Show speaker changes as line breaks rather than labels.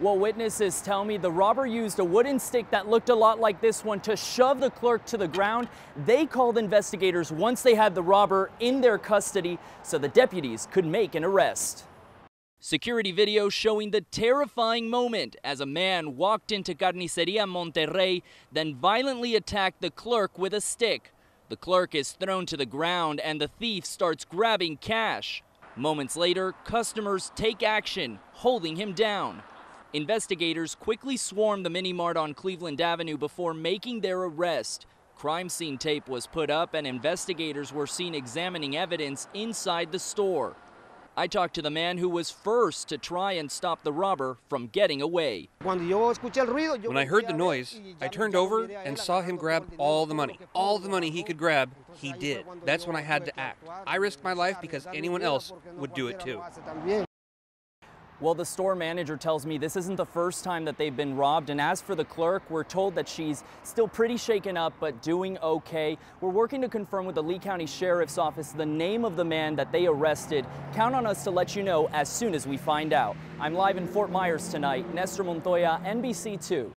Well, witnesses tell me the robber used a wooden stick that looked a lot like this one to shove the clerk to the ground. They called investigators once they had the robber in their custody so the deputies could make an arrest. Security video showing the terrifying moment as a man walked into Carniceria Monterrey, then violently attacked the clerk with a stick. The clerk is thrown to the ground and the thief starts grabbing cash. Moments later, customers take action, holding him down. Investigators quickly swarmed the mini mart on Cleveland Avenue before making their arrest. Crime scene tape was put up and investigators were seen examining evidence inside the store. I talked to the man who was first to try and stop the robber from getting away.
When I heard the noise, I turned over and saw him grab all the money. All the money he could grab, he did. That's when I had to act. I risked my life because anyone else would do it too.
Well, the store manager tells me this isn't the first time that they've been robbed. And as for the clerk, we're told that she's still pretty shaken up, but doing okay. We're working to confirm with the Lee County Sheriff's Office the name of the man that they arrested. Count on us to let you know as soon as we find out. I'm live in Fort Myers tonight. Nestor Montoya, NBC2.